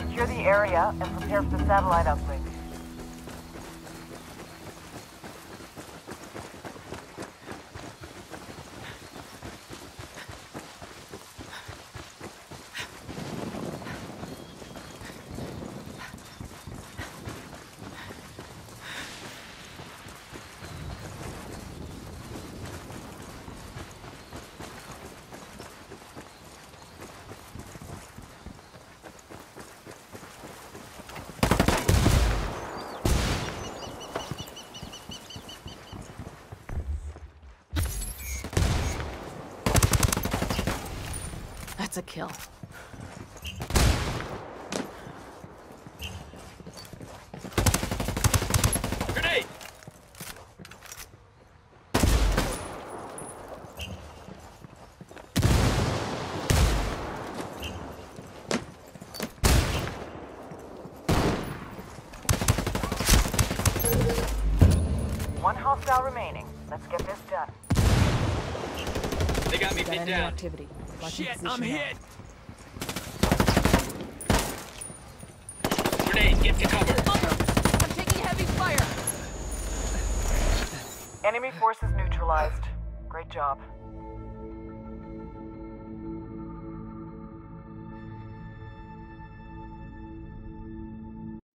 Secure the area and prepare for the satellite uplink. That's a kill. Grenade! One hostile remaining. Let's get this done. They got me pinned down. activity. Watching Shit, I'm now. hit! Grenade, get to cover. I'm taking heavy fire. Enemy forces neutralized. Great job.